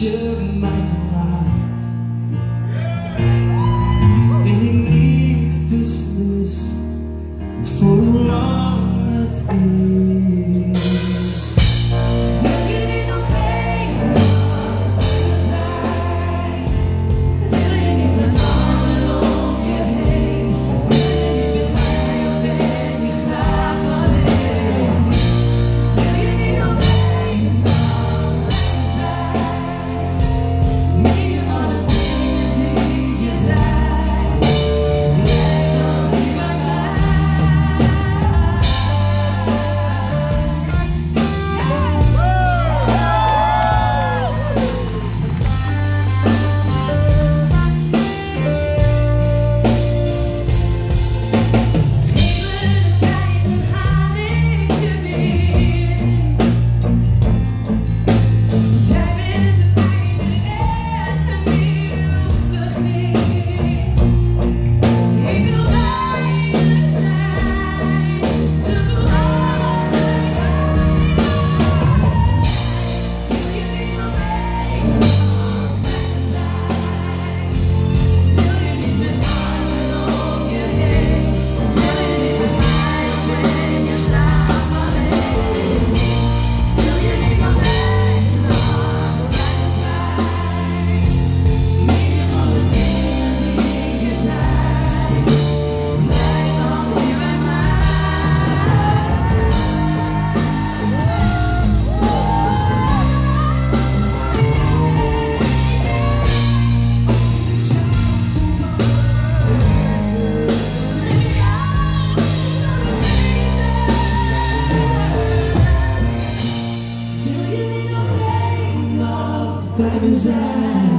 should my life. Any need to. desire.